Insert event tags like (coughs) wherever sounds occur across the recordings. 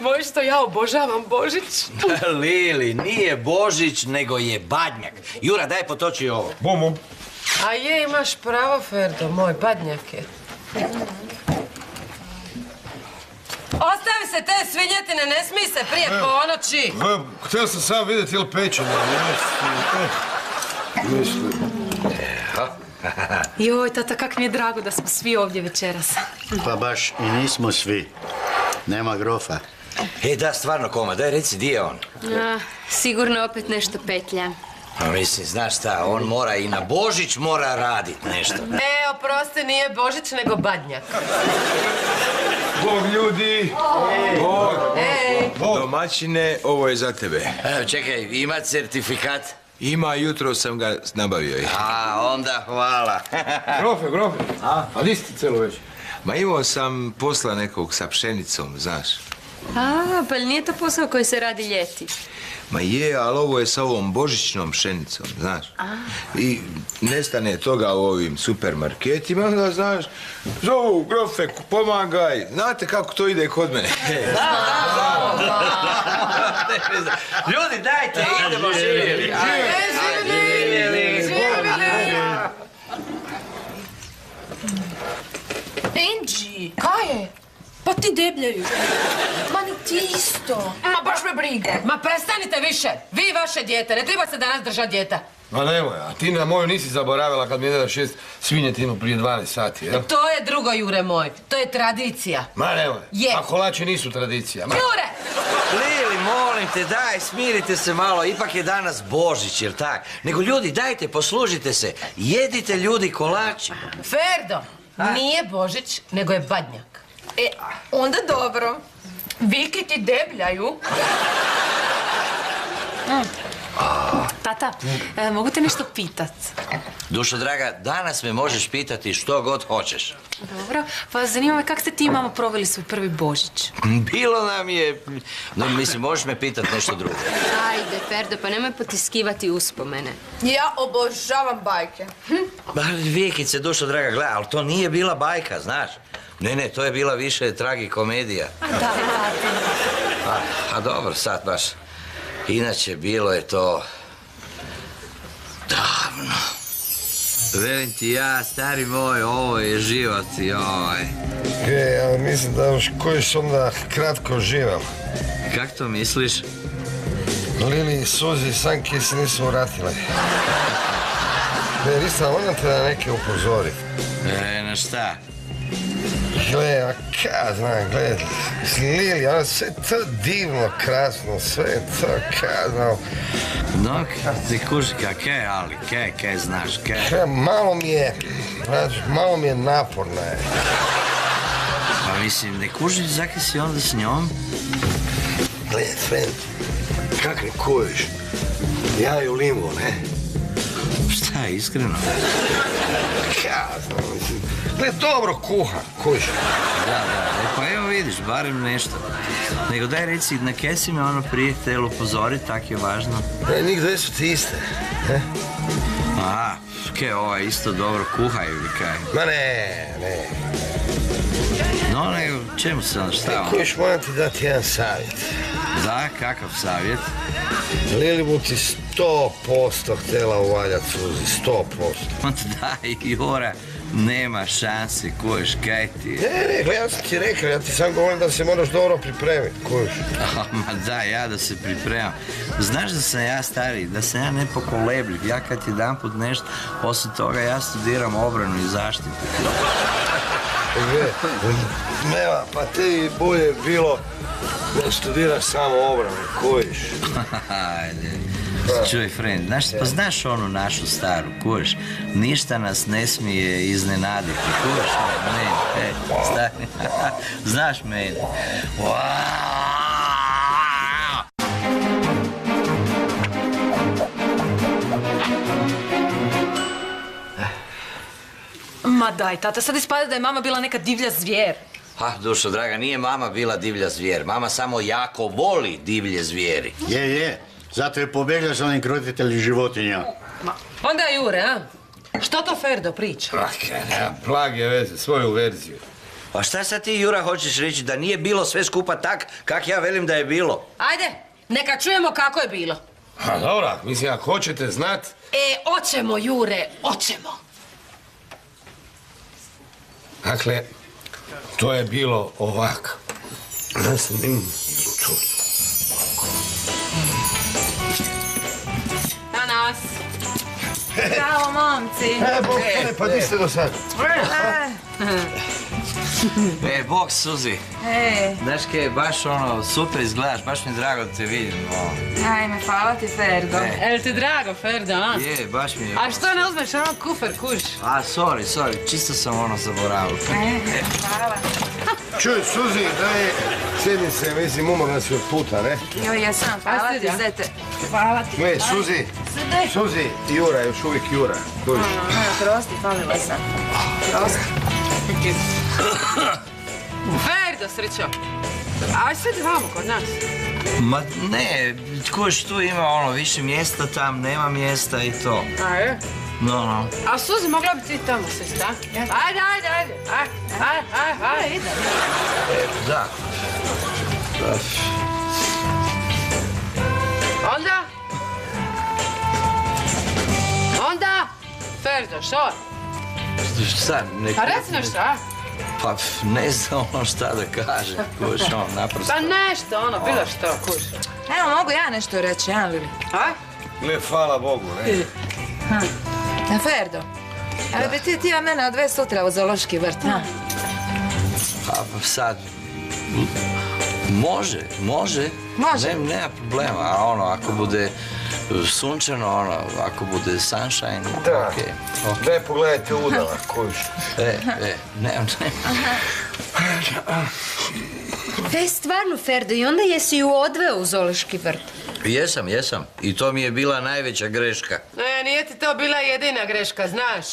moji što ja obožavam Božić. (laughs) Lili, nije Božić, nego je Badnjak. Jura, daj potoči ovo. Bum, bum. A je, imaš pravo, Ferdo, moj badnjak je. Ostavi se te svinjetine, ne smij se prije ponoći. Htio sam sam vidjeti ili pečeno. Mislim. (laughs) Joj, tata, kak mi je drago da smo svi ovdje večeras. Pa baš i nismo svi. Nema grofa. E, da, stvarno, Koma, daj reci, di je on? A, sigurno opet nešto petlja. Pa mislim, znaš šta, on mora i na Božić mora radit nešto. E, oprosti, nije Božić, nego badnjak. Bog ljudi! Bog! Ej, Domaćine, ovo je za tebe. Evo, čekaj, ima certifikat? Ima, jutro sam ga nabavio. A, onda hvala. Grofe, grofe. A? A di ste celo već? Ma imao sam posla nekog sa pšenicom, znaš. A, pa nije to posao koji se radi ljeti? Ma je, ali ovo je sa ovom božićnom pšenicom, znaš. I nestane toga u ovim supermarketima, onda znaš, zovu, grofe, pomagaj. Znate kako to ide kod mene. (laughs) Ljudi, dajte, idemo živjeli. Angie! Kaj je? Pa ti debljaju. Ma ni ti isto. Ma baš me briga. ma prestanite više. Vi i vaše dijete, ne treba se danas držati dijeta. Ma nemoj, a ti na moju nisi zaboravila kad mi je dao šest svinjetinu prije 12 sati, jel? To je drugo, Jure moj. To je tradicija. Ma nemoj. Je. A kolači nisu tradicija. Ma. Jure! Lili, molim te, daj, smirite se malo, ipak je danas Božić, jel tak? Nego ljudi, dajte, poslužite se, jedite ljudi kolači. Ferdo, nije Božić, nego je badnjak. E, onda dobro. Viki ti debljaju. Tata, e, mogu te nešto pitat? Dušo draga, danas me možeš pitati što god hoćeš. Dobro, pa zanima me kak ste ti i mama proveli svoj prvi Božić? Bilo nam je... No, mislim, možeš me pitati nešto drugo. Ajde, Ferdo, pa nemoj potiskivati uspomene. Ja obožavam bajke. Ba, Vikice, dušo draga, gledaj, ali to nije bila bajka, znaš. Ne, ne, to je bila više tragikomedija. Da, A, a dobro, sad baš. Inače, bilo je to... Davno. Velim ti ja, stari moj, ovo je život i ovaj... E, ali mislim da još koji su onda kratko živam. Kak to misliš? Lili, Suzi i Sanki se nisu vratile. Ne, nisam, moram te na neke upozorit. E, na šta? Gle, a ka znam, gle, Lili, ono sve to divno, krasno, sve to ka znam. No, ti kuži, kaj, ali, kaj, kaj znaš, kaj? Kaj, malo mi je, znaš, malo mi je naporna je. Pa mislim, ne kužiš zakaj si onda s njom? Gle, friend, kak ne kojiš? Ja ju limo, ne? Šta, iskreno? Ja znam, mislim, gle, dobro kuha, kužiš. Da, da, e, pa evo vidiš, barem nešto. Nego daj reci, na kaj si me ono prije htjelo upozorit, tak je važno. Ne, njih dve su ti iste. Ne? Aha, kaj, ovaj isto dobro kuha ili kaj? Ma ne, ne. No, nego, čemu se ono, šta ono? Kojiš, moram ti dati jedan savjet. Da, kakav savjet? Lili bu ti sto posto htjela uvaljat suzi, sto posto. Onda daj, Jura, nema šanse, kojiš, kaj ti je? Ne, ne, ja sam ti rekao, ja ti sam govorim da se moraš dobro pripremiti, kužiš. A, ma da, ja da se pripremam. Znaš da sam ja stari, da sam ja nepokolebljiv. Ja kad jedan put nešto, osim toga ja studiram obranu i zaštitu. Nema, pa ti bolje bilo da studiraš samo obranu, kužiš. (laughs) Ajde. Čuj, friend, znaš, pa znaš onu našu staru, kuš, ništa nas ne smije iznenaditi, kuš, ne, e, stari, (laughs) znaš mene. Wow! Ma daj, tata, sad ispada da je mama bila neka divlja zvijer. Ha, dušo draga, nije mama bila divlja zvijer, mama samo jako voli divlje zvijeri. Je, je. Zato je pobjegla s onim krotitelji životinja. Onda Jure, a? Što to Ferdo priča? Ah, nema blage veze, svoju verziju. A šta sad ti, Jura, hoćeš reći? Da nije bilo sve skupa tak, kak ja velim da je bilo? Ajde, neka čujemo kako je bilo. A dobro, mislim, ako hoćete znat... E, oćemo, Jure, oćemo. Dakle, to je bilo ovako. Ja sam tu. Bravo, momci. E, bog, e, pa di ste do sad? (laughs) E, bok, Suzi. E, Znaš kaj, baš ono, super izgledaš, baš mi je drago da te vidim. ono. ajme, hvala ti, Ferdo. E. Jel ti drago, Ferdo, a? Je, baš mi je... A što ne uzmeš ono kufer, kuš? A, sorry, sorry, čisto sam ono zaboravio. E, hvala. Čuj, Suzi, daj, sjedni se, mislim, umorna si od puta, ne? Jo, jesam, hvala ti, zete. Hvala ti. Ne, Suzi, Suzi, Jura, još uvijek Jura. Kužiš? Ne, prosti, falila sam. Prosti. Ferdo, srećo. Aj sad vamo kod nas. Ma ne, kuš tu ima ono, više mjesta tam, nema mjesta i to. A je? No, no. A Suzi, mogla bi ti tamo sest, a? Ajde, ajde, ajde. Ajde, ajde, ajde, ajde. Ide. Da. Onda? Onda? Ferdo, što? Šta, ne... Pa reci nešto, a? Pa ne znam ono šta da kažem, kuš, naprosto. Pa nešto, ono, bilo što, kuš. Evo, mogu ja nešto reći, ja, Lili? A? Ne, hvala Bogu, ne? Na Ferdo. Ali bi ti, ti mene odve sutra u zoološki vrt, ha? Pa sad... Može, može. Može? Ne, nema problema, a ono, ako bude sunčano, ono, ako bude sunshine, Da. okej. ok. Daj, pogledajte udala, kužiš. E, e, ne, ne. (laughs) E, stvarno, Ferdo, i onda jesi ju odveo u zoološki vrt. Jesam, jesam. I to mi je bila najveća greška. Ne, nije ti to bila jedina greška, znaš.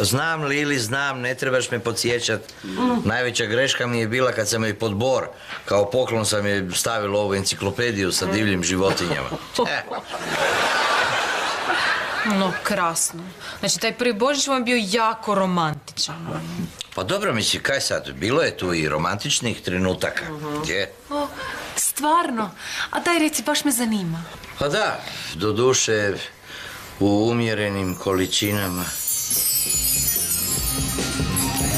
Znam, Lili, znam, ne trebaš me podsjećat. Najveća greška mi je bila kad sam joj pod bor, kao poklon sam je stavila ovu enciklopediju sa divljim životinjama. (laughs) No, krasno. Znači, taj prvi Božić vam je bio jako romantičan. pa dobro, mislim, kaj sad, bilo je tu i romantičnih trenutaka. Gdje? O, stvarno? A daj reci, baš me zanima. Pa da, do duše u umjerenim količinama.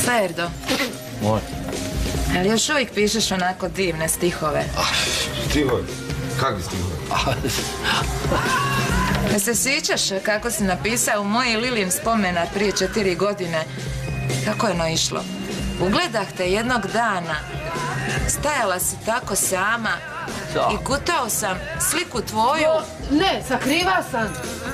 Ferdo, Moj. ali još uvijek pišeš onako divne stihove. Stihovi. Kakvi stihovi? Ne (laughs) se sjećaš kako si napisao moj Lilin spomenar prije četiri godine? Kako je no išlo? Ugledah te jednog dana. Stajala si tako sama Da. i gutao sam sliku tvoju Ne, sakriva sam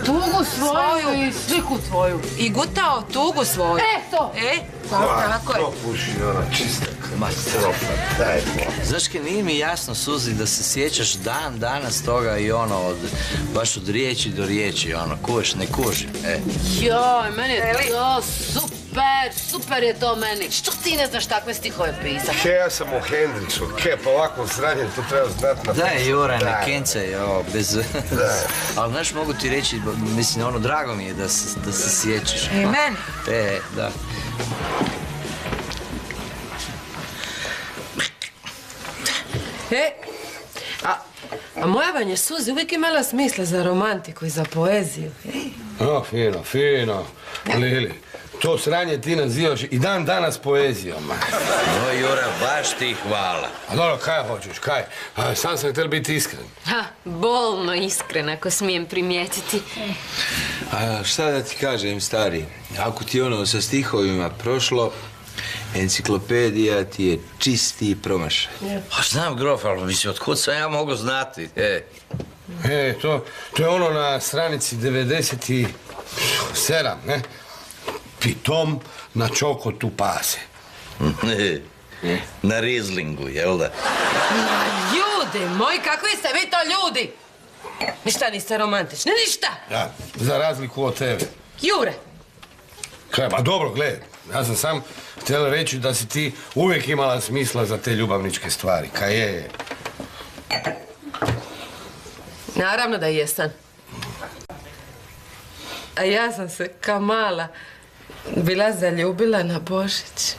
tugu svoju, Svoju. i sliku tvoju. i gutao tugu svoju. E, to. E, tako, tako je. To puši, ona čista katastrofa, daj Bog. Znaš kaj, nije mi jasno, Suzi, da se sjećaš dan danas toga i ono, od, baš od riječi do riječi, ono, kuš, ne kuži. E, Joj, meni je to super, super je to meni. Što ti ne znaš takve stihove pisati? Ke, ja sam u Hendriću, ke, pa ovako sranje, to treba znat na... Daj, Jura, ne Daj. kencaj, ovo, bez... Ali, znaš, mogu ti reći, mislim, ono, drago mi je da se, da se sjećaš. I meni. E, da. E, a, a moja vam je Suzi uvijek imala smisla za romantiku i za poeziju. O, fino, fino. Lili, to sranje ti nazivaš i dan danas poezijom. No, Jura, baš ti hvala. A dobro, kaj hoćeš, kaj? A, sam sam htjel biti iskren. Ha, bolno iskren, ako smijem primijetiti. A šta da ti kažem, stari? Ako ti ono sa stihovima prošlo, enciklopedija ti je čisti promašaj. Pa znam, grof, ali mislim, otkud sam ja mogu znati? E, E, to, to je ono na stranici 97, ne? Pitom na čokotu pase. (laughs) na rizlingu, jel da? Ljudi moji, kakvi ste vi to ljudi? Ništa niste romantični, ništa! Ja, za razliku od tebe. Jure, Kaj, pa dobro, gle, ja sam sam htjela reći da si ti uvijek imala smisla za te ljubavničke stvari. Kaj je? naravno da jesam. A ja sam se kao mala bila zaljubila na Božić.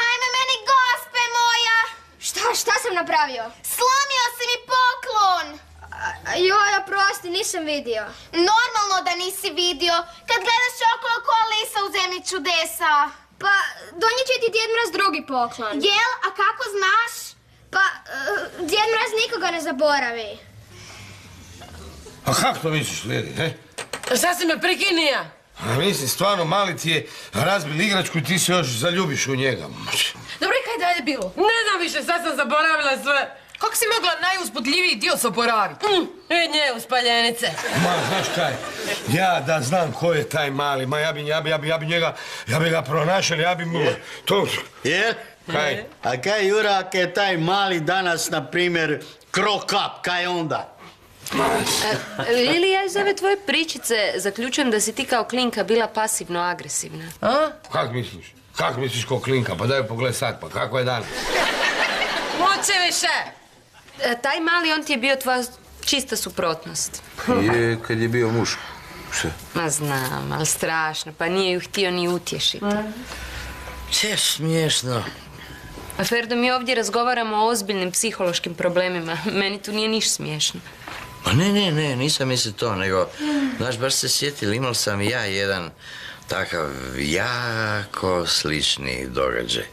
Ajme meni gospe moja! Šta, šta sam napravio? Slomio si mi poklon! A, Joj, oprosti, nisam vidio. Normalno da nisi vidio kad gledaš okolo ko lisa u zemlji čudesa. Pa, donijet će ti Djed Mraz drugi poklon. Jel, a kako znaš? Pa, eh, Djed Mraz nikoga ne zaboravi. A kako to misliš, Lili, he? Šta si me prekinija? A mislim, stvarno, mali ti je razbil igračku i ti se još zaljubiš u njega. Dobro, i kaj je dalje bilo? Ne znam više, sad sam zaboravila sve. Kako si mogla najusputljiviji dio se oporaviti? Mm, I nje uspaljenice. Ma, znaš kaj, ja da znam ko je taj mali, ma ja bi, ja bi, ja bi, ja bi njega, ja bi ga pronašao, ja bi mu, to, Jel? Kaj, A kaj Jura, ak je taj mali danas, na primjer, krokap, kaj onda? Lili, ja iz ove tvoje pričice zaključujem da si ti kao klinka bila pasivno agresivna. A? kak misliš? Kak misliš ko klinka? Pa daj pogled sad, pa kako je dan? Moći više! E, taj mali, on ti je bio tvoja čista suprotnost. Je, kad je bio muško. Šta? Ma znam, ali strašno, pa nije ju htio ni utješiti. Če smiješno. A Ferdo, mi ovdje razgovaramo o ozbiljnim psihološkim problemima. (laughs) Meni tu nije niš smiješno. Ma ne, ne, ne, nisam mislio to, nego, znaš, baš se sjetili, imao sam i ja jedan takav jako slični događaj.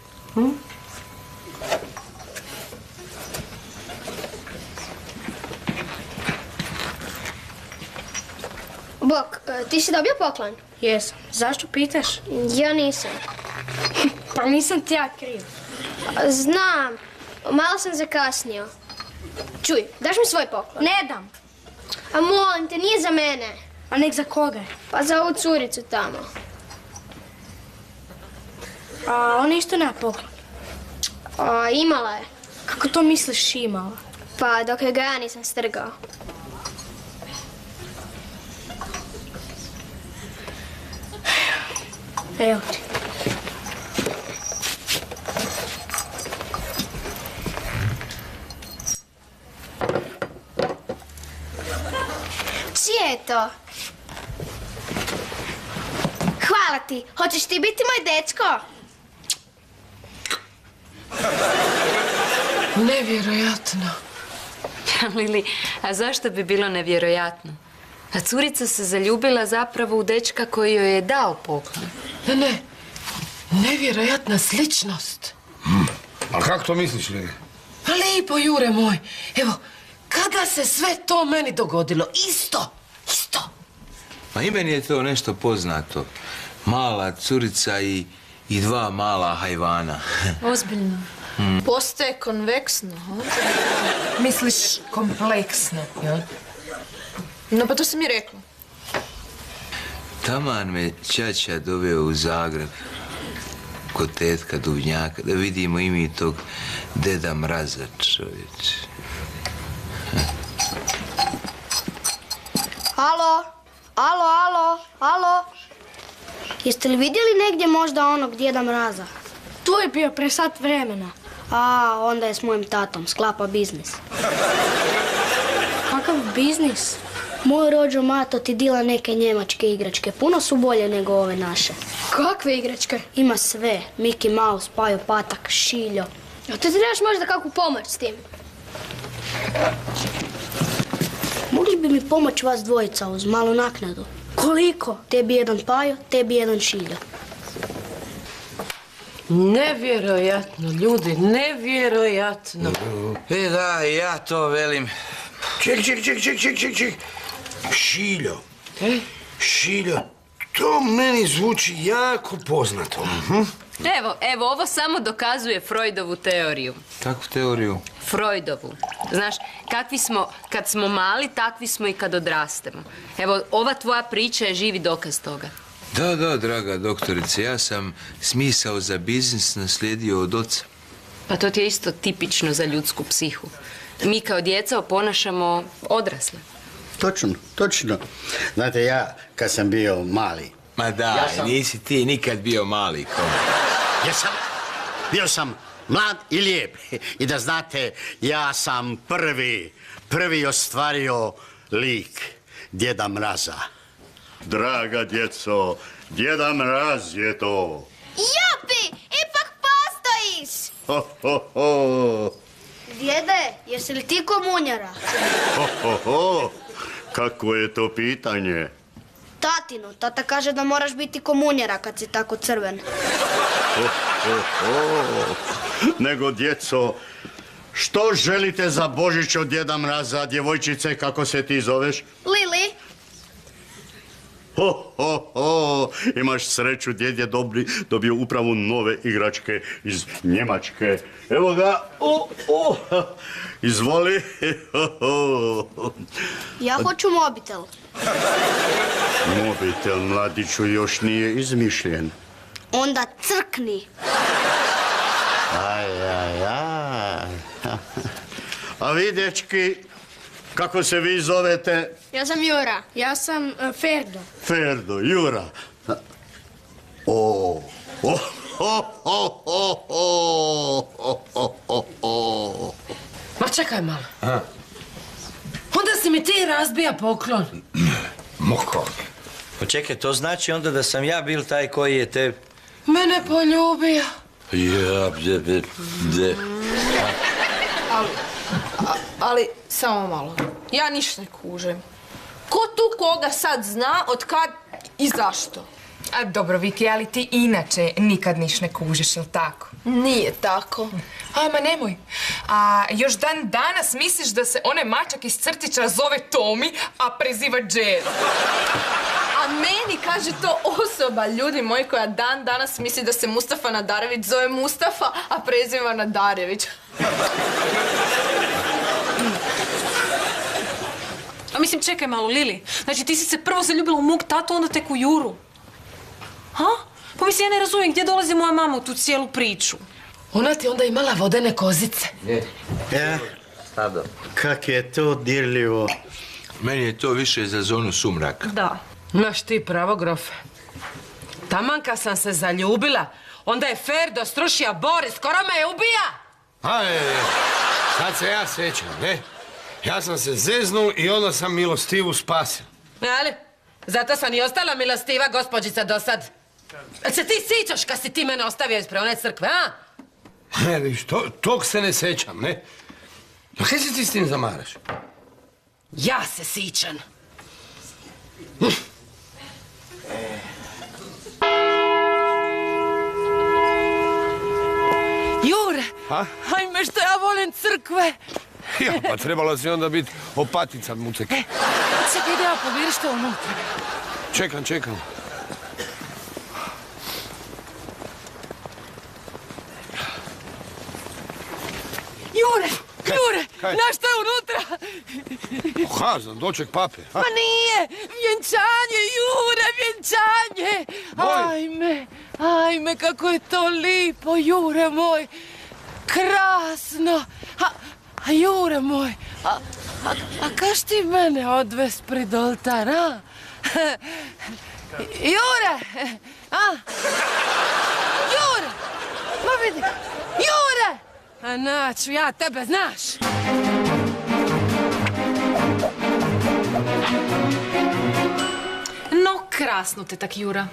Bok, eh, ti si dobio poklon? Jesam. Zašto pitaš? Ja nisam. (laughs) Pa nisam ti ja kriv. Znam, malo sam zakasnio. Čuj, daš mi svoj poklon? Ne dam. A molim te, nije za mene. A nek za koga? Pa za ovu curicu tamo. A ona isto nema poklon. A, imala je. Kako to misliš imala? Pa dok je ga ja nisam strgao. Evo ti. Čije je to? Hvala ti. Hoćeš ti biti moj dečko? Nevjerojatno. (laughs) Lili, a zašto bi bilo nevjerojatno? A curica se zaljubila zapravo u dečka koji joj je dao poklon. Ne, ne. Nevjerojatna sličnost. A kako to misliš, Lili? Pa lipo, Jure moj. Evo, kada se sve to meni dogodilo? Isto, isto. Pa i meni je to nešto poznato. Mala curica i, i dva mala hajvana. (laughs) Ozbiljno. Postaje konveksno, ha? Misliš kompleksno, jel? No pa to sam i rekla. Taman me Čača doveo u Zagreb kod tetka Duvnjaka da vidimo i mi tog deda mraza čovječe. (laughs) Alo? Alo, alo, alo? Jeste li vidjeli negdje možda onog djeda mraza? Tu je bio pre sat vremena. A, onda je s mojim tatom, sklapa biznis. Kakav biznis? Moj rođo Mato ti dila neke njemačke igračke, puno su bolje nego ove naše. Kakve igračke? Ima sve, Mickey Mouse, Pajo Patak, Šiljo. A ti trebaš možda kakvu pomoć s tim? Mogli bi mi pomoć vas dvojica uz malu naknadu? Koliko? Tebi jedan Pajo, tebi jedan Šiljo. Nevjerojatno, ljudi, nevjerojatno. E da, ja to velim. Ček, ček, ček, ček, ček, ček, ček. Šiljo. Šiljo. To meni zvuči jako poznato. Evo, evo, ovo samo dokazuje Freudovu teoriju. Kakvu teoriju? Freudovu. Znaš, kakvi smo kad smo mali, takvi smo i kad odrastemo. Evo, ova tvoja priča je živi dokaz toga. Da, da, draga doktorice, ja sam smisao za biznis naslijedio od oca. Pa to ti je isto tipično za ljudsku psihu. Mi kao djeca oponašamo odrasle. Točno, točno. Znate, ja kad sam bio mali, Ma da, nisi ti nikad bio mali ko. jesam, bio sam mlad i lijep. I da znate, ja sam prvi, prvi ostvario lik Djeda Mraza. Draga djeco, Djeda Mraz je to. Jupi, ipak postojiš! Ho, ho, ho. Djede, jesi li ti komunjara? Ho, ho, ho. Kako je to pitanje? Tatino, tata kaže da moraš biti komunjara kad si tako crven. Ho. (laughs) Nego, djeco, što želite za Božić od Djeda Mraza, djevojčice, kako se ti zoveš? Lili, Ho, ho, ho, imaš sreću, djed je dobri, dobio upravo nove igračke iz Njemačke. Evo ga, o, o, izvoli. Ho, ho. ja hoću mobitel. Mobitel, mladiću, još nije izmišljen. Onda crkni. Aj, aj, aj. A vi, dečki, kako se vi zovete? Ja sam Jura. Ja sam e, Ferdo. Ferdo, Jura. O, o, o, Ma čekaj malo. A? Onda si mi ti razbija poklon. Moko. Pa čekaj, to znači onda da sam ja bil taj koji je te... Mene poljubio. Ja, de, de. Ali, ali, samo malo. Ja ništa ne kužem. Ko tu koga sad zna, od kad i zašto? A dobro, Viki, ali ti inače nikad niš ne kužiš, jel tako? Nije tako. A, ma nemoj. A još dan danas misliš da se onaj mačak iz crtića zove Tomi, a preziva Jazz. A meni kaže to osoba, ljudi moji, koja dan danas misli da se Mustafa Nadarević zove Mustafa, a preziva Nadarević. A mislim, čekaj malo, Lili. Znači, ti si se prvo zaljubila u mog tatu, onda tek u Juru. Ha? Pa mislim, ja ne razumijem gdje dolazi moja mama u tu cijelu priču. Ona ti onda imala vodene kozice. Ja, Sada. kak je to dirljivo. Meni je to više za zonu sumraka. Da. Maš ti pravo, grofe. Taman kad sam se zaljubila, onda je Ferdo strušio Boris, skoro me je ubija! Aj, sad se ja sjećam, ne? Ja sam se zeznul i onda sam milostivu spasio. Ali, zato sam i ostala milostiva gospođica do sad. Se ti sićaš kad si ti mene ostavio ispred one crkve, a? Ne, viš, to, tog se ne sjećam, ne? Ma kaj se ti s tim zamaraš? Ja se sićam. Jure, Ha? hajme što ja volim crkve. (laughs) Ja, pa trebala si onda biti opatica mucek. Čekaj, ide ja poviri što unutra. Čekam, čekam. Jure, Jure, kaj? znaš što je unutra? Ha, znam, doček pape. Ha? Ma nije, vjenčanje, Jure, vjenčanje. Ajme, ajme, kako je to lipo, Jure moj. Krasno. A, Jure moj, a, a, a kaš ti mene odves pred oltar, a? (laughs) Jure, a? Jure, ma vidi, Jure! A naću, ja tebe znaš. No, krasno te tak, Jura.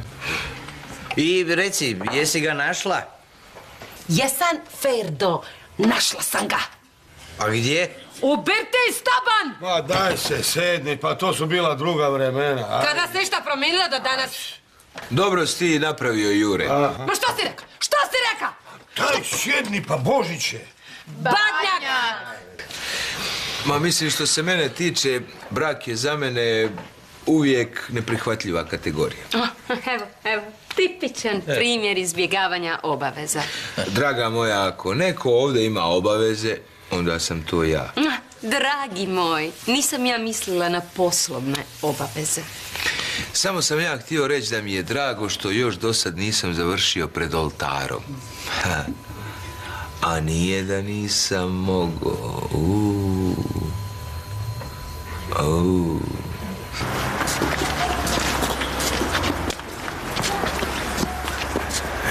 I reci, jesi ga našla? Jesam Ferdo, našla sam ga. A gdje? U birti staban! Ma daj se, sedni, pa to su bila druga vremena. Kada se išta promijenilo do danas? Dobro si ti napravio, Jure. Ma što si rekao? Što si rekao? Daj, sjedni, pa Božiće. Badnjak! Ma mislim što se mene tiče, brak je za mene uvijek neprihvatljiva kategorija. Evo, evo, tipičan primjer izbjegavanja obaveza. Draga moja, ako neko ovdje ima obaveze, onda sam to ja. Ah, Dragi moj, nisam ja mislila na poslovne obaveze. Samo sam ja htio reći da mi je drago što još do sad nisam završio pred oltarom. A nije da nisam mogao. Uuu.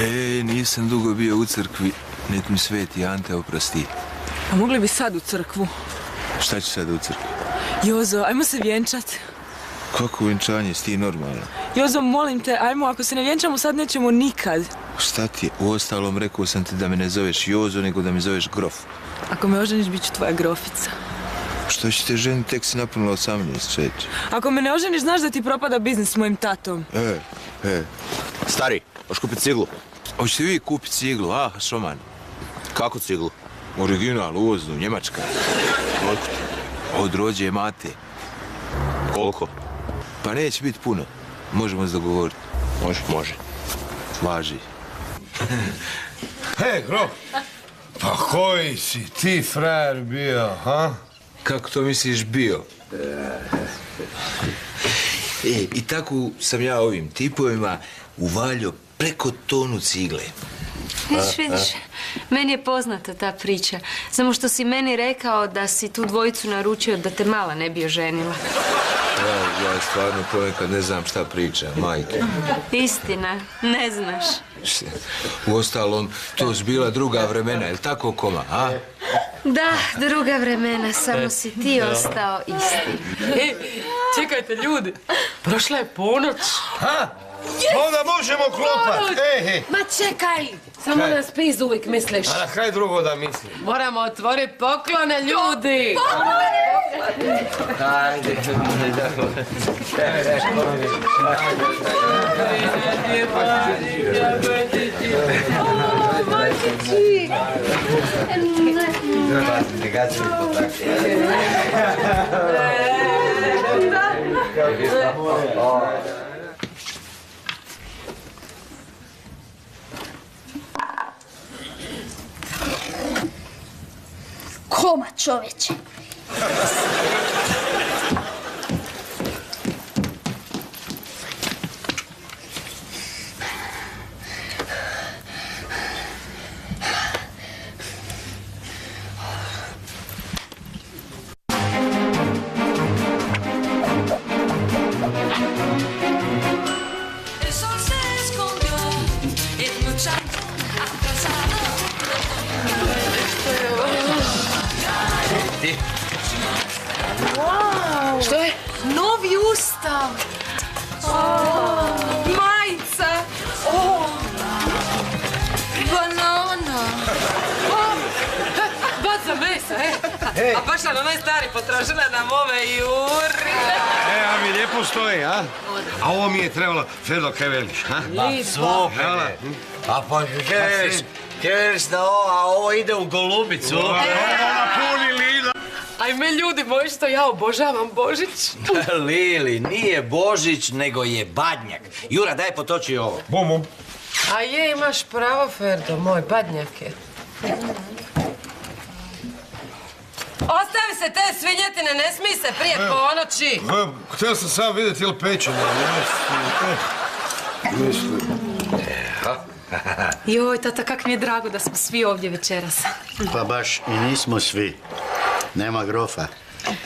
E, nisam dugo bio u crkvi. Nek mi sveti Ante oprosti. A mogli bi sad u crkvu. Šta će sad u crkvi? Jozo, ajmo se vjenčat. Kako vjenčanje, si ti normalno? Jozo, molim te, ajmo, ako se ne vjenčamo sad nećemo nikad. Šta ti je? U ostalom rekao sam ti da me ne zoveš Jozo, nego da me zoveš Grof. Ako me oženiš, bit ću tvoja grofica. Što će te ženi, tek si napunila 18, čeč. Ako me ne oženiš, znaš da ti propada biznis s mojim tatom. E, e. Stari, hoš kupit ciglu? Hoćete vi kupit ciglu, a, šoman? Kako ciglu? Original, uvoznu, njemačka. Koliko ti? Od rođe mate. Koliko? Pa neće biti puno. Možemo se dogovoriti. Može, može. Važi. Hej, grof. Pa koji si ti frajer bio, ha? Kako to misliš bio? E, i tako sam ja ovim tipovima uvalio preko tonu cigle. Vidiš, vidiš, meni je poznata ta priča. Samo što si meni rekao da si tu dvojicu naručio da te mala ne bi oženila. Ja, ja stvarno ponekad ne znam šta priča, majke. Istina, ne znaš. U ostalom, to su bila druga vremena, jel tako, koma, a? Da, druga vremena, samo si ti ostao isti. E, čekajte ljudi, prošla je ponoć. Ha? Onda možemo klopat. Ma čekaj, samo Kaj? na spis uvijek misliš. A na kraj drugo da mislim. Moramo otvoriti poklone, ljudi. Ajde. Koma čoveče. A ovo mi je trebalo, Ferdo, kaj veliš, ha? Ma, je. A pa kaj veliš da ovo, a ovo ide u Golubicu. Puni lina. Ajme ljudi moji što ja obožavam Božić. (laughs) Lili, nije Božić, nego je Badnjak. Jura, daj potoči ovo. Bum, bum. A je, imaš pravo, Ferdo, moj badnjak je. Ostavi se te svinjetine, ne smij se prije ponoći. Htio sam sam vidjeti ili pečeno. Mislim. Joj, tata, kak mi je drago da smo svi ovdje večeras. Pa baš i nismo svi. Nema grofa.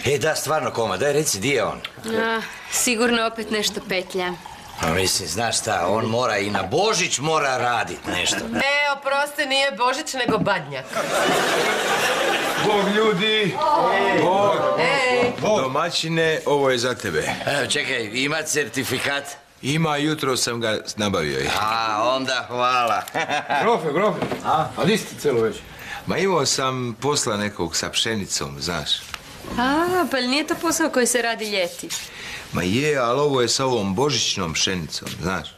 E, da, stvarno, koma, daj reci, di je on? A, sigurno opet nešto petlja. Pa mislim, znaš šta, on mora i na Božić mora radit nešto. E, oprosti, nije Božić, nego badnjak. Bog ljudi! Bog! Ej! Domaćine, ovo je za tebe. Evo, čekaj, ima certifikat? Ima, jutro sam ga nabavio. A, onda hvala. (laughs) Grofe, grofe. A? A di ste celo već? Ma imao sam posla nekog sa pšenicom, znaš. A, pa nije to posao koji se radi ljeti? Ma je, ali ovo je sa ovom božićnom pšenicom, znaš.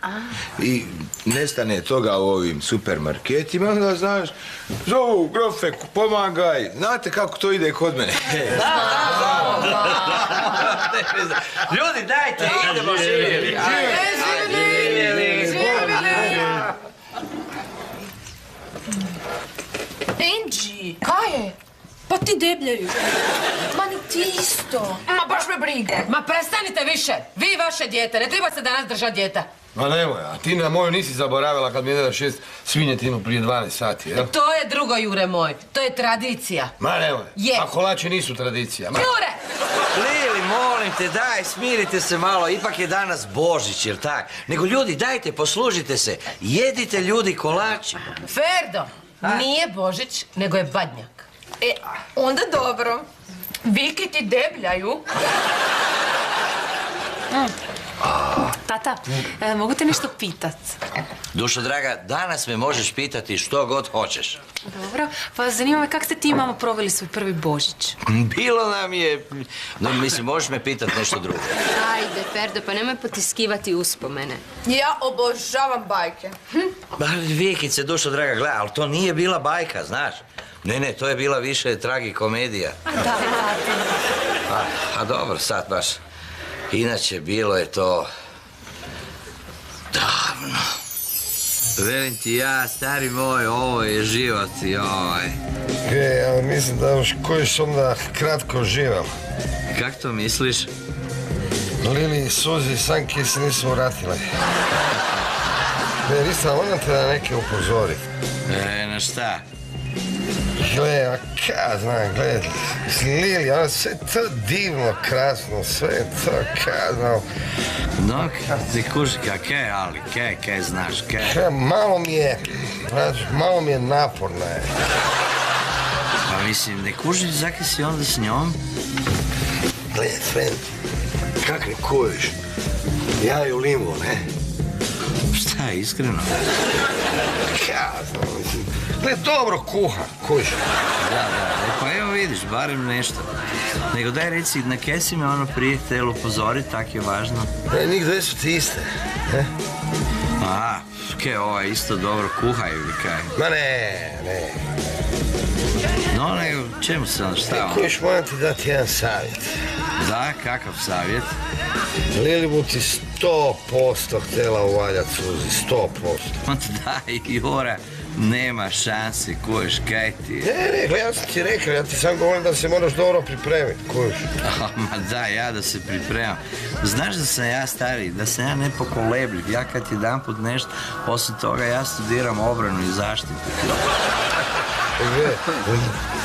I nestane toga u ovim supermarketima, onda znaš, zovu, grofe, pomagaj. Znate kako to ide kod mene? (laughs) Ljudi, dajte, idemo živjeli. Angie! Kaj je? Pa ti debljaju. Ma ni ti isto. Ma baš me briga. Ma prestanite više, vi i vaše dijete, ne treba se danas držati dijeta. Ma nemoj, a ti na moju nisi zaboravila kad mi je dala šest svinjetinu prije 12 sati, jel? To je drugo, Jure moj, to je tradicija. Ma nemoj, Je. a kolači nisu tradicija. Ma. Jure! Lili, molim te, daj, smirite se malo, ipak je danas Božić, jel tak? Nego ljudi, dajte, poslužite se, jedite ljudi kolači. Ferdo, Nije Božić, nego je Badnjak. E, onda dobro. Viki ti debljaju. Tata, e, mogu te nešto pitat? Dušo draga, danas me možeš pitati što god hoćeš. Dobro, pa zanima me kako ste ti i mama proveli svoj prvi Božić? Bilo nam je... No, mislim, možeš me pitati nešto drugo. Ajde, Ferdo, pa nemoj potiskivati uspomene. Ja obožavam bajke. Ba, Vikice, dušo draga, gledaj, ali to nije bila bajka, znaš. Ne, ne, to je bila više tragikomedija. (laughs) Da, A, a dobro, sad baš. Inače, bilo je to... Davno. Velim ti ja, stari moj, ovo je život i ovaj... E, ali mislim da još kojiš onda kratko živam. Kak to misliš? Lili, Suzi i Sanki se nisu vratile. (laughs) Ne, Risa, moram te na neke upozorit. E, na šta? Gle, a ka znam, gle, Lili, ona sve to divno, krasno, sve to ka znam. No, ti kuži, kaj, ali, kaj, kaj znaš? Ka, malo mi je, znaš, malo mi je naporna je. Pa mislim, ne kuži, zaki si onda s njom? Gle, friend, kak ne kojiš? Ja ju limbo, ne? Šta, iskreno? Ja znam, gle, dobro kuha, kužiš. Da, da, e, pa evo vidiš, barem nešto. Nego daj reci, na kaj si me ono prije htjela upozorit, tak je važno. E, njih dve su ti iste, ne? Aha, kaj, ova isto dobro kuha ili kaj? Ma ne, ne. No, nego, čemu se ono, šta ono? Kojiš, moram ti dati jedan savjet. Da, kakav savjet? Lili bu ti sto posto htjela uvaljat Suzi, sto posto. Onda daj, Jora, nema šanse, kuješ, kaj ti je? Ne, ne, ja sam ti rekao, ja ti sam govorim da se moraš dobro pripremiti, kužiš. (laughs) A, ma da, ja da se pripremam. Znaš da sam ja stari, da sam ja nepokolebljiv. Ja kad jedan put nešto, osim toga ja studiram obranu i zaštitu.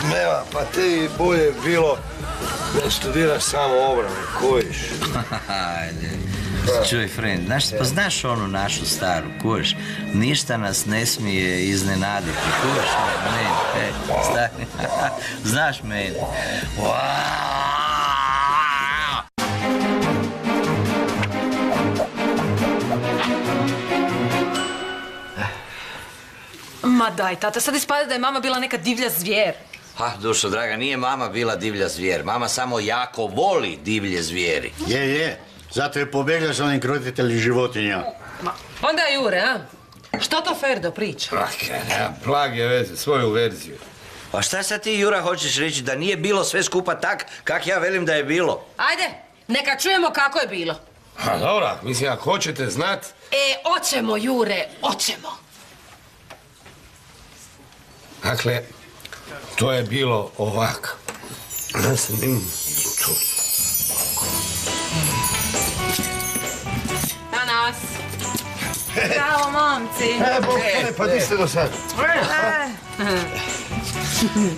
Meva, pa tebi bolje bilo da studiraš samo obranu, kužiš. (laughs) Ajde. Čuj, friend, znaš, pa znaš onu našu staru, kuš, ništa nas ne smije iznenaditi, kuš, meni, e, stari, (laughs) znaš meni. Ma daj, tata, sad ispada da je mama bila neka divlja zvijer. Ha, dušo draga, nije mama bila divlja zvijer, mama samo jako voli divlje zvijeri. Je, je. Zato je pobjegla s onim krotitelji životinja. Onda Jure, a? Što to Ferdo priča? Nema blage veze, svoju verziju. Pa šta sad ti, Jura, hoćeš reći, da nije bilo sve skupa tak, kak ja velim da je bilo? Ajde, neka čujemo kako je bilo. A dobro, mislim, ako hoćete znat, E, oćemo, Jure, oćemo. dakle, to je bilo ovako. Ja sam nas. Bravo, momci. E, Bog, pa di ste do sad?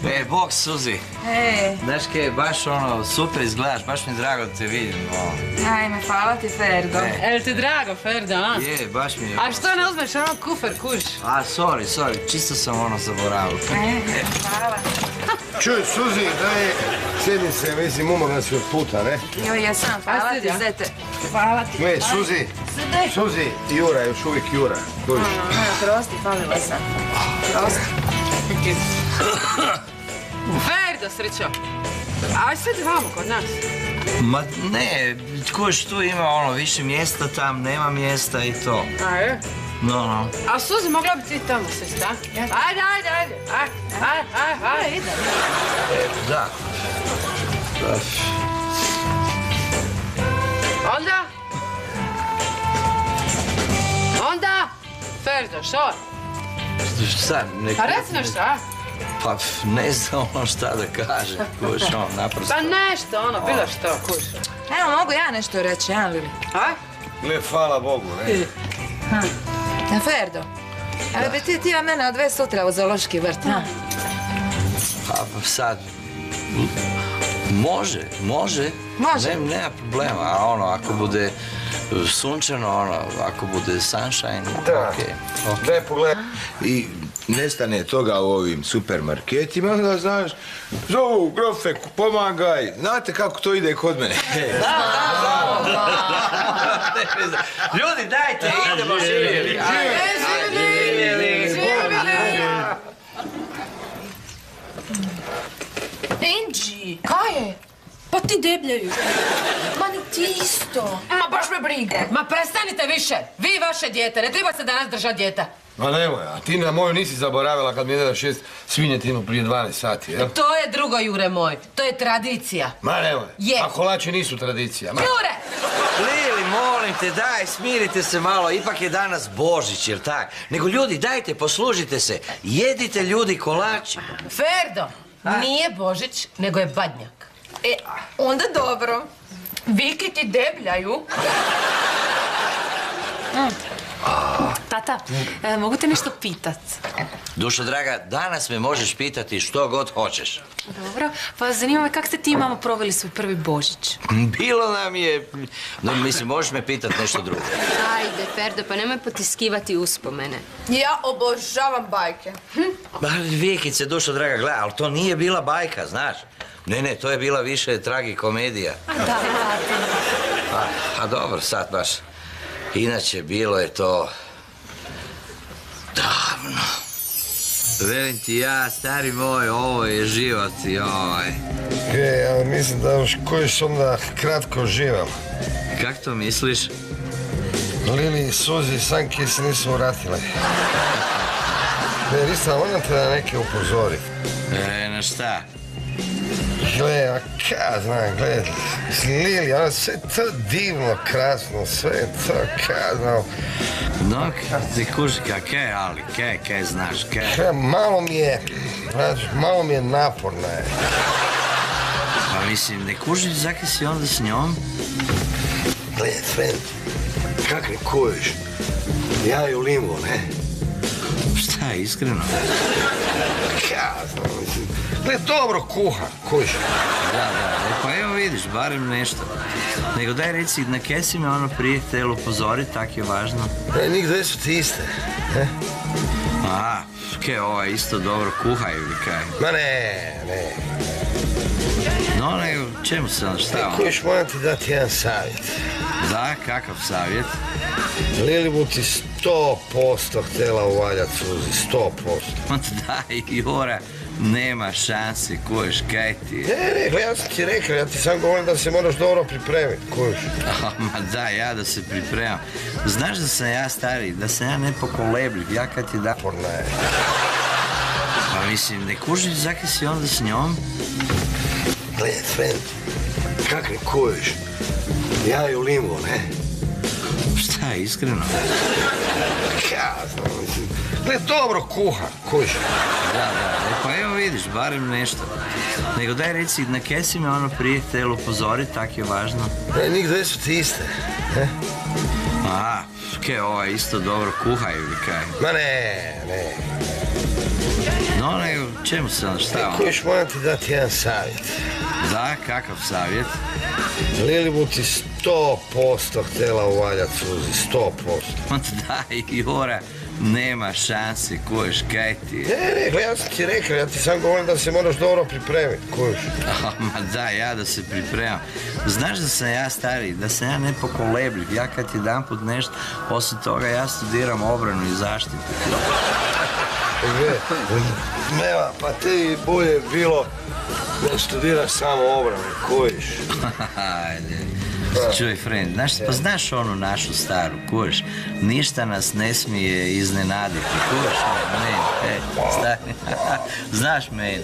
E, bok, Suzi. E, Znaš kaj, baš ono, super izgledaš, baš mi drago da te vidim. ono. ajme, hvala ti, Ferdo. E. Jel ti drago, Ferdo, a? Je, baš mi je... A što ne uzmeš ono kufer, kuš? A, sorry, sorry, čisto sam ono zaboravio. E, (laughs) hvala. Čuj, Suzi, daj, sjedni se, mislim, umorna si od puta, ne? Joj, jesam, hvala ti, zete. Hvala ti. Ne, Suzi. Suzi, Jura, još uvijek Jura. Kužiš? Ne, prosti, falila sam. Prosti. Ferdo, srećo. Aj sad vamo kod nas. Ma ne, kuš tu ima ono više mjesta, tam nema mjesta i to. A je? No, no. A Suzi, mogla bi ti tamo sest, a? Ajde, ajde, ajde. Ajde, ajde, ajde, ajde. Ide. Da. Onda? Onda? Ferdo, što? Šta, ne... Pa reci nešto, a? Pa ne znam ono (laughs) šta da kaže, kuš, ono, naprosto. Pa nešto, ono, bilo što, kuš. Evo, mogu ja nešto reći, ja, Lili? A? Gle, hvala Bogu, ne? Na Ferdo, ali bi ti htio mene odvesti sutra u zoološki vrt, ha? Pa pa sad... Može, može. Može? Ne, nema problema, a ono, ako bude sunčano, ono, ako bude sunshine, Da. okej. Daj pogledaj. I nestane toga u ovim supermarketima, onda znaš, zovu grofe, pomagaj, znate kako to ide kod mene. (laughs) Ljudi, dajte, idemo živjeli. Angie, kaj je? Pa ti debljaju. Ma ni ti isto. Ma baš me briga. Ma prestanite više! Vi i vaše dijete, ne treba se danas držati dijeta. Ma nemoj, a ti na moju nisi zaboravila kad mi je daš šest svinjetinu prije 12 sati, jel? To je drugo, Jure moj. To je tradicija. Ma nemoj. Je. A kolači nisu tradicija. Ma. Jure! Lili, molim te, daj, smirite se malo, ipak je danas Božić, jel tak? Nego ljudi, dajte, poslužite se, jedite ljudi kolači. Ferdo, nije Božić, nego je Badnjak. E, onda dobro. Viki ti debljaju. Tata, e, mogu te nešto pitat? Dušo draga, danas me možeš pitati što god hoćeš. Dobro, pa zanima me kak ste ti i mama proveli svoj prvi Božić? Bilo nam je... No, mislim, možeš me pitati nešto drugo. Ajde, Ferdo, pa nemoj potiskivati uspomene. Ja obožavam bajke. Ba, Vikice, dušo draga, gledaj, ali to nije bila bajka, znaš. Ne, ne, to je bila više tragikomedija. Da, A, a dobro, sad baš. Inače, bilo je to... Davno. Velim ti ja, stari moj, ovo je život i ovaj... E, ja mislim da još kojiš onda kratko živam. Kak to misliš? Lili, Suzi i Sanki se nisu vratile. Ne, nisam, moram te na neke upozorit. E, na šta? Gle, a ka znam, gle, Lili, ono sve to divno, krasno, sve to, ka znam. No, ti ka, ke, ali, ke, ke, znaš, ke. Gle, malo mi je, znaš, malo mi je naporno je. Pa mislim, ne kuži, zaki si onda s njom? Gle, friend, kak ne kojiš? Ja ju limbo, ne? Šta, iskreno? Ja mislim, gle, dobro kuha, kužiš. Da, da, e, pa evo vidiš, barem nešto. Nego daj reci, na kje si me ono prije htjela upozorit, tak je važno. E, njih dve su ti iste, ne? Aha, ke, ova isto dobro kuha ili kaj? Ma ne, ne. No, nego, čemu se ono, šta ono? Kojiš, moram ti dati jedan savjet. Da, kakav savjet? Lili bu ti sto posto htjela uvaljat Suzi, sto posto. Ma daj, Jura, nema šanse, kuješ, kaj ti je? Ne, ne, ja sam ti rekao, ja ti sam govorim da se moraš dobro pripremiti, kužiš. A, (laughs) ma da, ja da se pripremam. Znaš da sam ja stari, da sam ja nepokolebljiv, ja kad ti da... Porna je. Pa mislim, ne kužiš, zaki si onda s njom? Gle, friend, kak ne kojiš? Ja ju limbo, ne? Šta, iskreno? Ja znam, mislim, gle, dobro kuha, kužiš. Da, da, evo vidiš, barem nešto. Nego daj reci, na kje si me ono prije htjela upozorit, tak je važno. E, njih dve su ti iste, ne? Aha, ke, ova isto dobro kuha ili kaj? Ma ne, ne. No, nego, čemu se ono, šta ono? Kojiš, moram ti dati jedan savjet. Da, kakav savjet? Lili bu ti sto posto htjela uvaljat Suzi, sto posto. Ma daj, Jura, nema šanse, kuješ, kaj ti je? Ne, ne, ja sam ti rekao, ja ti sam govorim da se moraš dobro pripremiti, kužiš. (laughs) A, ma da, ja da se pripremam. Znaš da sam ja stari, da sam ja nepokolebljiv. Ja kad jedan put nešto, osim toga ja studiram obranu i zaštitu. Meva, pa ti bolje bilo da studiraš samo obranu, kojiš. (laughs) Ajde. Čuj, friend, znaš, pa znaš onu našu staru, kuš, ništa nas ne smije iznenaditi, kuš, ne, e, stari, (laughs) znaš mene.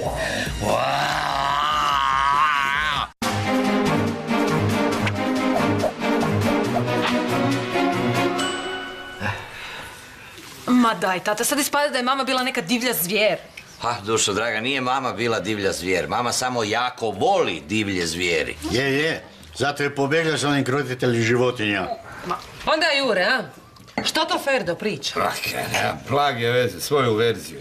Ma daj, tata, sad ispada da je mama bila neka divlja zvijer. Ha, dušo draga, nije mama bila divlja zvijer, mama samo jako voli divlje zvijeri. Je, je. Zato je pobjegla s onim krotitelji životinja. Onda Jure, a? Što to Ferdo priča? Blage veze, svoju verziju.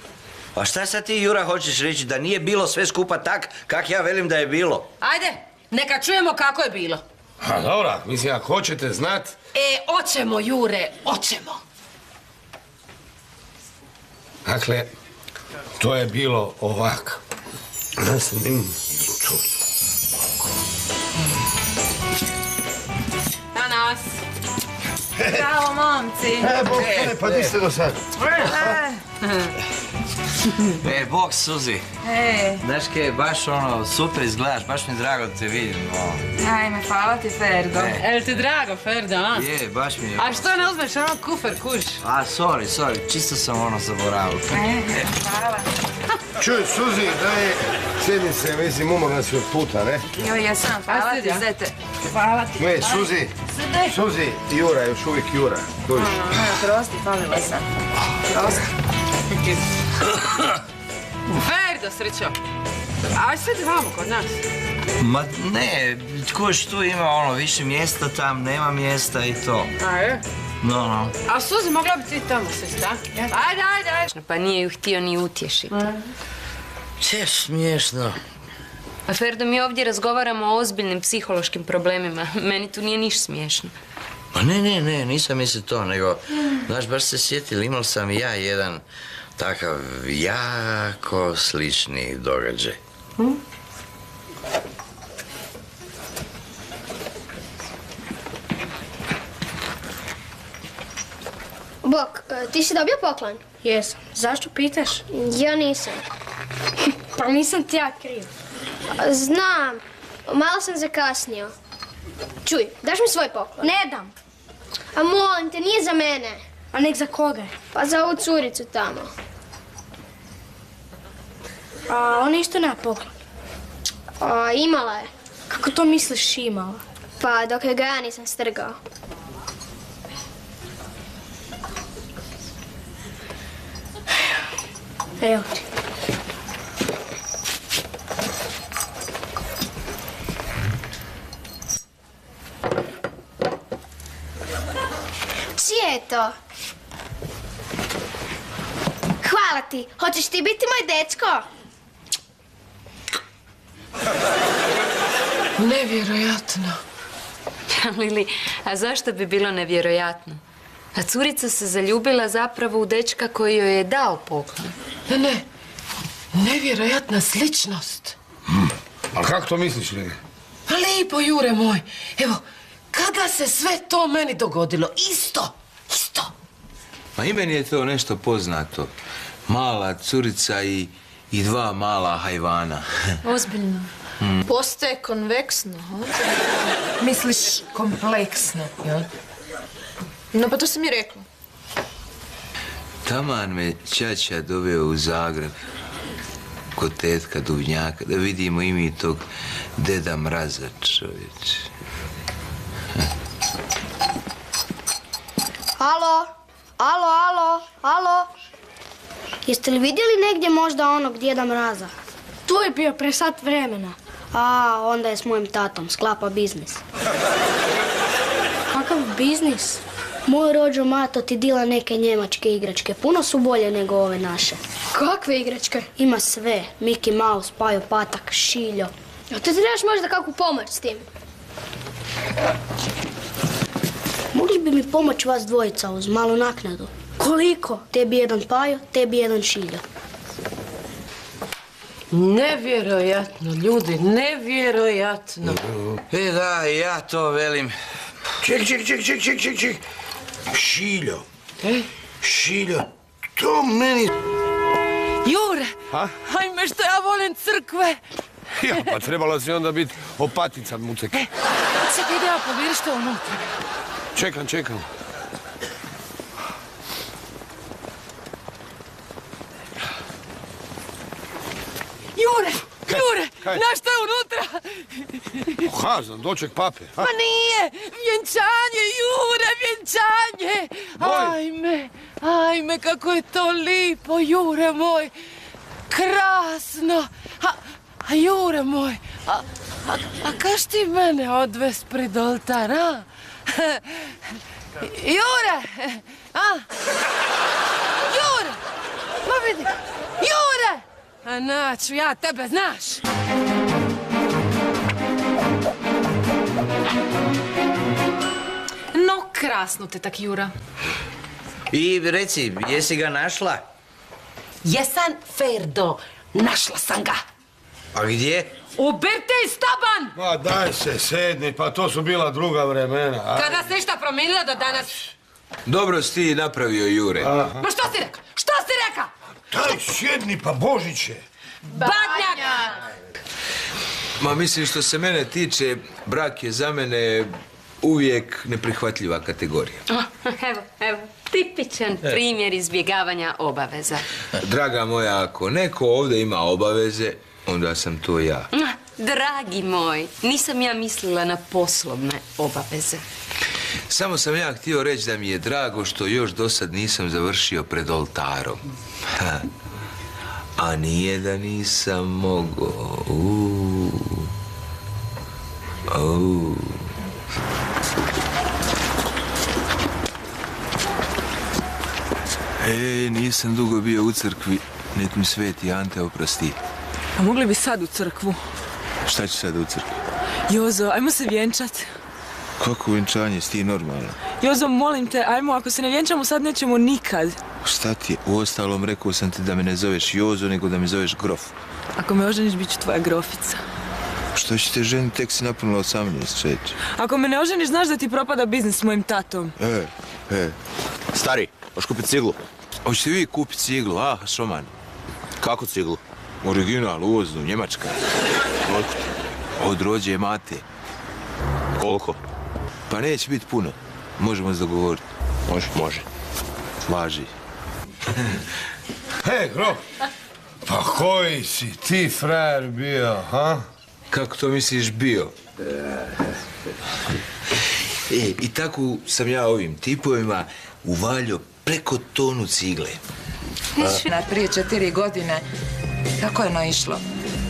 A šta sad ti, Jura, hoćeš reći da nije bilo sve skupa tak, kak ja velim da je bilo? Ajde, neka čujemo kako je bilo. A dobra, mislim, ako hoćete znat, E, oćemo, Jure, oćemo. dakle, to je bilo ovako. Ja sam tu. Nas. Bravo, momci. E, Bog, e, pa di ste do sad? E, bok Suzi. E, Znaš kaj, baš ono, super izgledaš, baš mi je drago da te vidim. ono. ajme, hvala ti, Ferdo. E. Jel ti drago, Ferdo, a? Je, baš mi je. A što ne uzmeš ono kufer, kuš? A, sorry, sorry, čisto sam ono zaboravio. E, hvala. Čuj, Suzi, daj, sjedni se, mislim, umorna si od puta, ne? Joj, ja sam, hvala ti, sidi. zete. Hvala ti. Ne, Suzi, Suzi, Jura, još uvijek Jura. Kužiš? Ono, prosti, falila sam. Prosti. Ferdo, srećo. Aj sad vamo kod nas. Ma ne, koš tu ima ono više mjesta, tam nema mjesta i to. A je? No, no. A Suzi, mogla bi ti tamo sest, a? Ajde, ajde, ajde. Pa nije ju htio ni utješiti. Če smiješno. A Ferdo, mi ovdje razgovaramo o ozbiljnim psihološkim problemima. (laughs) Meni tu nije niš smiješno. Pa ne, ne, ne, nisam mislio to, nego, znaš, baš se sjetili, imao sam i ja jedan takav jako slični događaj. Bok, e, ti si dobio poklon? Jesam. Zašto pitaš? Ja nisam. (laughs) Pa nisam ti ja kriv. Znam, malo sam zakasnio. Čuj, daš mi svoj poklon? Ne dam. A molim te, nije za mene. A nek za koga? Pa za ovu curicu tamo. A ona isto nema poklon. A, imala je. Kako to misliš imala? Pa dok je ga ja nisam strgao. Evo ti. Čije je to? Hvala ti. Hoćeš ti biti moj dečko? Nevjerojatno. Lili, a zašto bi bilo nevjerojatno? A curica se zaljubila zapravo u dečka koji joj je dao poklon. Ne, ne. Nevjerojatna sličnost. A kako to misliš, Lili? Lipo, Jure moj. Evo, kada se sve to meni dogodilo? Isto. Isto. Ma i meni je to nešto poznato. Mala curica i, i dva mala hajvana. (laughs) Ozbiljno. Postaje konveksno, ha? Misliš kompleksno, jel? No pa to sam i rekla. Taman me Čača doveo u Zagreb kod tetka Duvnjaka da vidimo i mi tog deda mraza čovječe. Alo? Alo, alo, alo? Jeste li vidjeli negdje možda onog djeda mraza? Tu je bio pre sat vremena. A, onda je s mojim tatom, sklapa biznis. Kakav biznis? Moj rođo Mato ti dila neke njemačke igračke. Puno su bolje nego ove naše. Kakve igračke? Ima sve. Mickey Mouse, Pajo Patak, Šiljo. A ti trebaš možda kakvu pomoć s tim? Mogli bi mi pomoć vas dvojica uz malu naknadu? Koliko? Tebi jedan Pajo, tebi jedan Šiljo. Nevjerojatno, ljudi, nevjerojatno. E da, ja to velim. Ček, ček, ček, ček, ček, ček, ček. Šiljo. Šiljo, to meni... Jure, Ha? ajme što ja volim crkve. Ja, pa trebala si onda biti opatica mucek. Čekaj, ide ja unutra. Čekam, čekam. Jure, Jure, kaj? znaš što je unutra? Ha, znam, doček pape. Ha? Pa nije, vjenčanje, Jure, vjenčanje. Ajme, ajme, kako je to lipo, Jure moj. Krasno. A, a Jure moj, a, a, a kaš ti mene odves pred oltar, a? (laughs) Jure, a? Jure, pa vidi, Jure! A naću ja tebe, znaš. No, krasno te tak, Jura. I reci, jesi ga našla? Jesan Ferdo, našla sam ga. A gdje? U Birtej staban! Ma daj se, sedni, pa to su bila druga vremena. a? Kada se išta promijenilo do danas? Dobro si ti napravio, Jure. Ma što si rekao? Što si rekao? Daj, sjedni, pa Božiće. Badnjak! Ma mislim što se mene tiče, brak je za mene uvijek neprihvatljiva kategorija. Evo, evo, tipičan E. primjer izbjegavanja obaveza. Draga moja, ako neko ovdje ima obaveze, onda sam to ja. Dragi moj, nisam ja mislila na poslovne obaveze. Samo sam ja htio reći da mi je drago što još do sad nisam završio pred oltarom. A nije da nisam mogao. Uuu. Uuu. E, nisam dugo bio u crkvi, nek mi sveti Ante oprosti. A mogli bi sad u crkvu? Šta će sad u crkvi? Jozo, ajmo se vjenčat. Kako vjenčanje, si ti normalno? Jozo, molim te, ajmo, ako se ne vjenčamo sad nećemo nikad. Šta ti je? Uostalom, rekao sam ti da me ne zoveš Jozo, nego da me zoveš Grof. Ako me oženiš, bit ću tvoja grofica. Što će te ženi, tek si napunila 18, čeč. Ako me ne oženiš, znaš da ti propada biznis s mojim tatom. E, e. Stari, hoš kupit ciglu? Hoćete vi kupiti ciglu, ah, šoman? Kako ciglu? Original, uvoznu, njemačka. Od rođe mate. Koliko? Pa neće biti puno. Možemo se dogovoriti. Može, može. Važi. (laughs) Hej, Grof, pa koji si ti frajer bio, ha? Kako to misliš bio? E, i tako sam ja ovim tipovima uvalio preko tonu cigle. Na prije četiri godine, kako je ono išlo?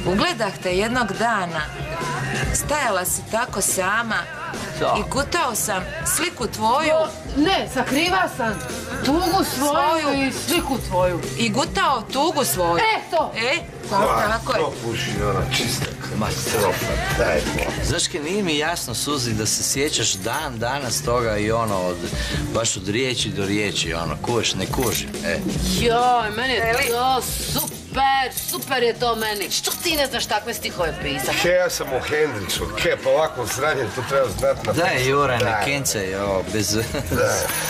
Ugledah te jednog dana, stajala si tako sama i gutao sam sliku tvoju. Ne, sakriva sam tugu svoju, i sliku tvoju. I gutao tugu svoju. E, to. E, tako, tako je. To puši ona čista katastrofa, daj. Znaš kaj, nije mi jasno, Suzi, da se sjećaš dan danas toga i ono, od, baš od riječi do riječi, ono, kuš, ne kužim, e. Joj, meni je to super, super je to meni. Što ti ne znaš takve stihove pisati? Ke, ja sam u Hendriksu, ke, pa ovako sranje, to treba znat na... Daj, Jure, ne kence, jo, bez...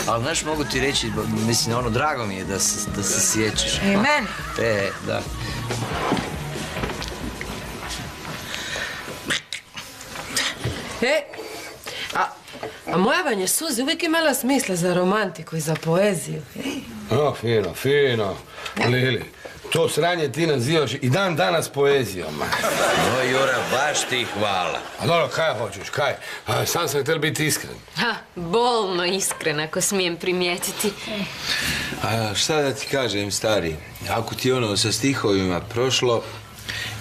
Ali znaš, mogu ti reći, mislim, ono, drago mi je da se, da se sjećaš. I meni. E, da. E, a, a moja Vanja Suzi uvijek imala smisla za romantiku i za poeziju. O, fino, fino. Lili, to sranje ti nazivaš i dan danas poezijom. No, Jura, baš ti hvala. A dobro, kaj hoćeš, kaj? A, sam sam htjel biti iskren. Ha, bolno iskren, ako smijem primijetiti. A šta da ti kažem, stari? Ako ti ono sa stihovima prošlo,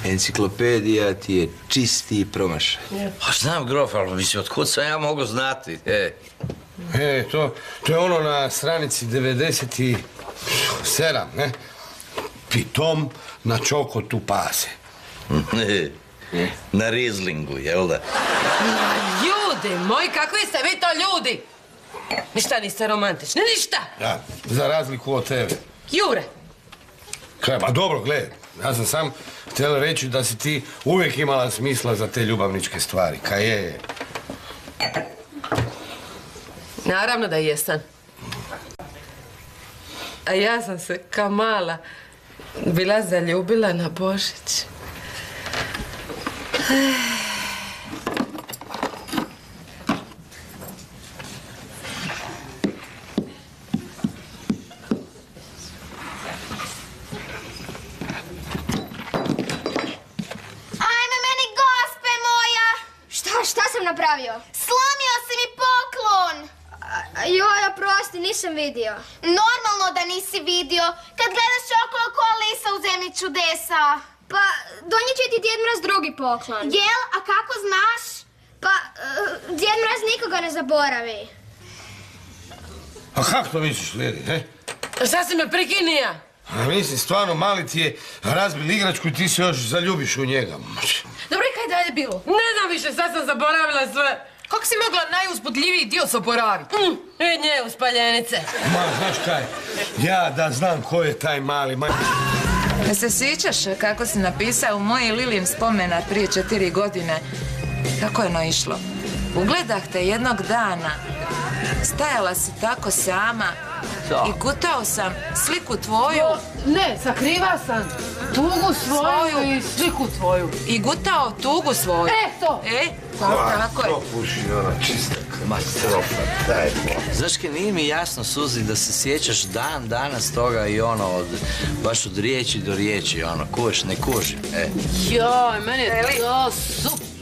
enciklopedija ti je čisti promašaj. Pa znam, grof, ali mislim, otkud sam ja mogu znati, e. E, to, to je ono na stranici 97, ne? Pitom na čokotu pase. (laughs) Na rizlingu, jel da? Ljudi moji, kakvi ste vi to ljudi? Ništa niste romantični, ništa! Ja, za razliku od tebe. Jure, Kaj, pa dobro, gle, ja sam sam htjela reći da si ti uvijek imala smisla za te ljubavničke stvari. Kaj je? naravno da jesam. A ja sam se kao mala bila zaljubila na Božić. Ajme meni, gospe moja! Šta, šta sam napravio? Slomio si mi poklon! A, joj, oprosti, nisam vidio. Normalno da nisi vidio, kad gledaš okolo ko lisa u zemlji čudesa. Pa, donijet će ti Djed Mraz drugi poklon. Jel, a kako znaš? Pa, uh, Djed Mraz nikoga ne zaboravi. A kako to misliš, Lili, he? Šta si me prekinija? A mislim, stvarno, mali ti je razbil igračku i ti se još zaljubiš u njega. Dobro, i kaj dalje bilo? Ne znam više, sad sam zaboravila sve. Kako si mogla najuzbudljiviji dio zaboraviti? Mm, I nje uspaljenice. Ma, znaš kaj, ja da znam ko je taj mali, ma... Jel se sjećaš kako si napisao u moji Lilin spomenar prije četiri godine? Kako je ono išlo? Ugledah te jednog dana. Stajala si tako sama i gutao sam sliku tvoju. Ne, sakriva sam tugu svoju i sliku tvoju. I gutao tugu svoju. E, to. E, tako je. puši ona čista katastrofa, daj Bog. Znaš kaj, nije mi jasno, Suzi, da se sjećaš dan danas toga i ono, od, baš od riječi do riječi, ono, kuš, ne kuži. E. Joj, meni je to super,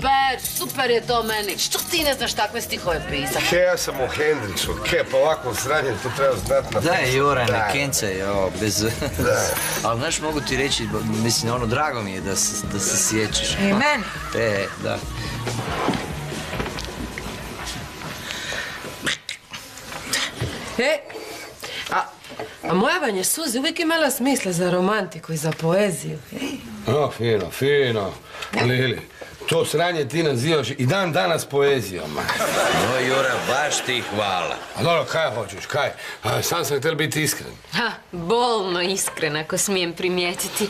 super je to meni. Što ti ne znaš takve stihove pisati? Ke, ja sam u Hendriksu, ke, pa ovako sranje, to treba znat na Daj, Jura, ne kence, jo, bez... Ali znaš, mogu ti reći, mislim, ono, drago mi je da se, da se sjećaš. I meni. E, da. E, a, a moja Vanja Suzi uvijek imala smisla za romantiku i za poeziju. O, fino, fino. Lili, to sranje ti nazivaš i dan danas poezijom. No, Jura, baš ti hvala. A dobro, kaj hoćeš, kaj? A, sam sam htjel biti iskren. Ha, bolno iskren ako smijem primijetiti.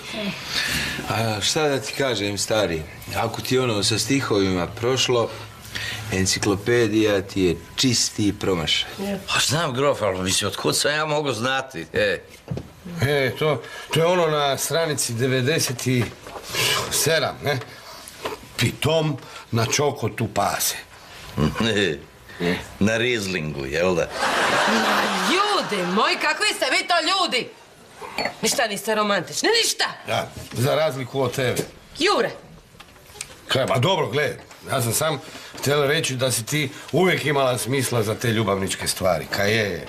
A šta da ti kažem, stari? Ako ti ono sa stihovima prošlo, enciklopedija ti je čisti promašaj. Pa znam, grof, ali mislim, otkud sam ja mogu znati? E, E, to, to je ono na stranici 97, ne? Pitom na čokotu pase. (laughs) na rizlingu, jel da? Ljudi moji, kakvi ste vi to ljudi? Ništa niste romantični, ništa! Ja, za razliku od tebe. Jure, Kaj, pa dobro, gle, ja sam sam htjela reći da si ti uvijek imala smisla za te ljubavničke stvari. Kaj je?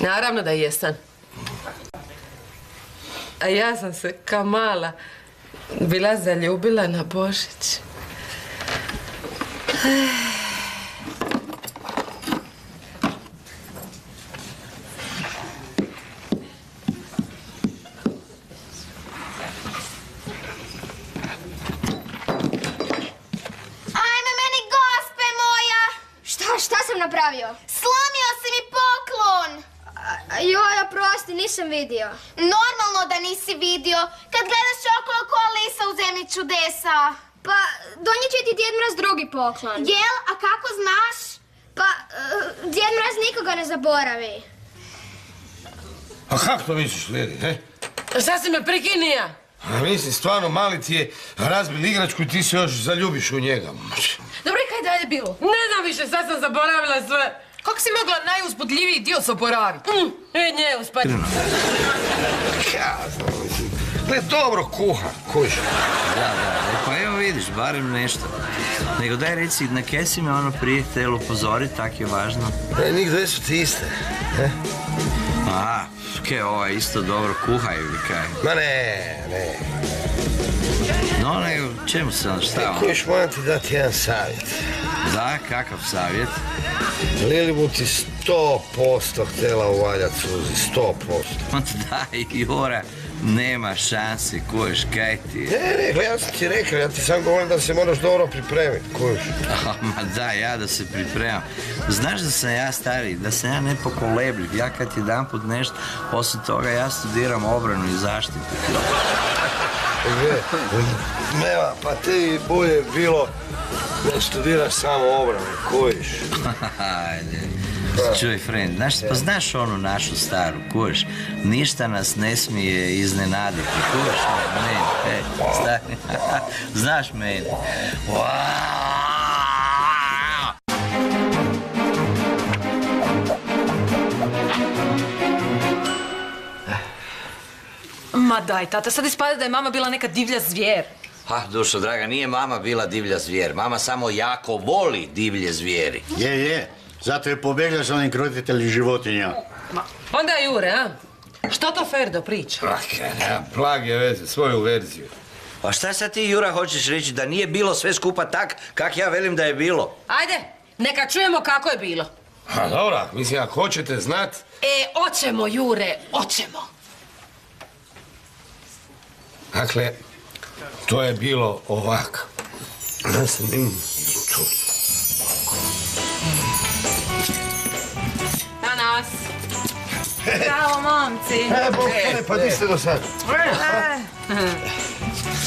naravno da jesam. A ja sam se kao mala bila zaljubila na Božić. Ajme meni gospe moja! Šta, šta sam napravio? Slomio si mi poklon! A, Joj, oprosti, nisam vidio. Normalno da nisi vidio kad gledaš okolo ko lisa u zemlji čudesa. Pa, donijet će ti Djed Mraz drugi poklon. Jel, a kako znaš? Pa, uh, Djed Mraz nikoga ne zaboravi. A kako to misliš, Lili, he? Šta si me prekinija? A mislim, stvarno, mali ti je razbil igračku i ti se još zaljubiš u njega. Dobro, i kaj dalje bilo? Ne znam više, sad sam zaboravila sve. Kako si mogla najuzbudljiviji dio zaboraviti? Mm, e, nje, uspati. Gle, dobro kuha, kuš. Da, da, e, pa evo vidiš, barem nešto. Nego daj reci, na kje si me ono prije htjela upozoriti, tak je važno. E, njih dve su ti iste. he? Aha, ke, ovaj isto dobro kuha ili kaj? Ma ne, ne. No, nego, čemu se on, šta on? Kuš, moram ti dati jedan savjet. Da, kakav savjet? Lili bu ti sto posto htjela uvaljat suzi, sto posto. Ma daj, Jura, nema šansi, kuš, kaj ti? Ne, ne, gle, ja sam ti rekao, ja ti sam govorim da se moraš dobro pripremiti, kuš. (laughs) Ma da, ja da se pripremam. Znaš da sam ja stari, da sam ja nepokolebljiv. Ja kad jedan put nešto, osim toga ja studiram obranu i zaštitu. Gle, nema, pa ti bolje bilo da studiraš samo obranu, kojiš. (laughs) Ajde. Čuj, friend, znaš, pa znaš onu našu staru, kuš, ništa nas ne smije iznenaditi, kuš, meni, e, stari, (laughs) znaš meni. Ma daj, tata, sad ispada da je mama bila neka divlja zvijer. Ha, dušo draga, nije mama bila divlja zvijer, mama samo jako voli divlje zvijeri. Je, je. Zato je pobjegla s onim krotitelji životinja. Onda Jure, a? Što to Ferdo priča? Nema plage veze, svoju verziju. A šta sad ti, Jura, hoćeš reći da nije bilo sve skupa tak, kak ja velim da je bilo? Ajde, neka čujemo kako je bilo. A dobra, mislim, ako hoćete znat, E, oćemo, Jure, oćemo. dakle, to je bilo ovako. Ja sam im tu. Na nas. Bravo, momci. E, bok, e, pa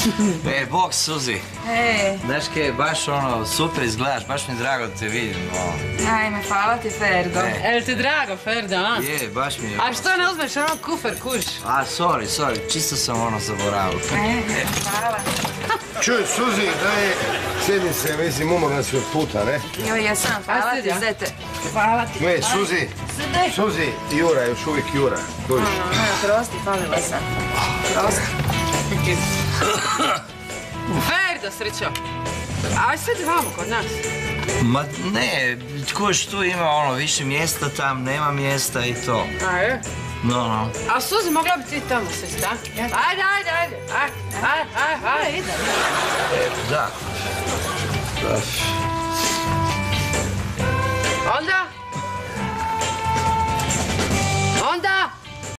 (laughs) E, bok Suzi. Ej, Znaš kaj, baš ono, super izgledaš, baš mi je drago da te vidim. ono. ajme, hvala ti, Ferdo. E. Jel ti drago, Ferdo, a? Je, baš mi je. A što ne uzmeš ono kufer, kuš? A, sorry, sorry, čisto sam ono zaboravio. E, hvala. (laughs) Čuj, Suzi, daj, sjedni se, mislim, umorna si od puta, ne? Joj, jesam, hvala ti, zete. Hvala ti. Ne, Suzi, Suzi, Jura, još uvijek Jura. Kužiš? Ne, prosti, falila sam. Prosti. (coughs) Ferdo, srećo. Aj sad vamo kod nas. Ma ne, tko još tu ima ono, više mjesta tam, nema mjesta i to. A je? No, no. A Suzi, mogla bi ti tamo se a? Ajde, ajde, ajde. Ajde, ajde, ajde, ajde, E, Da. da. Onda? Onda?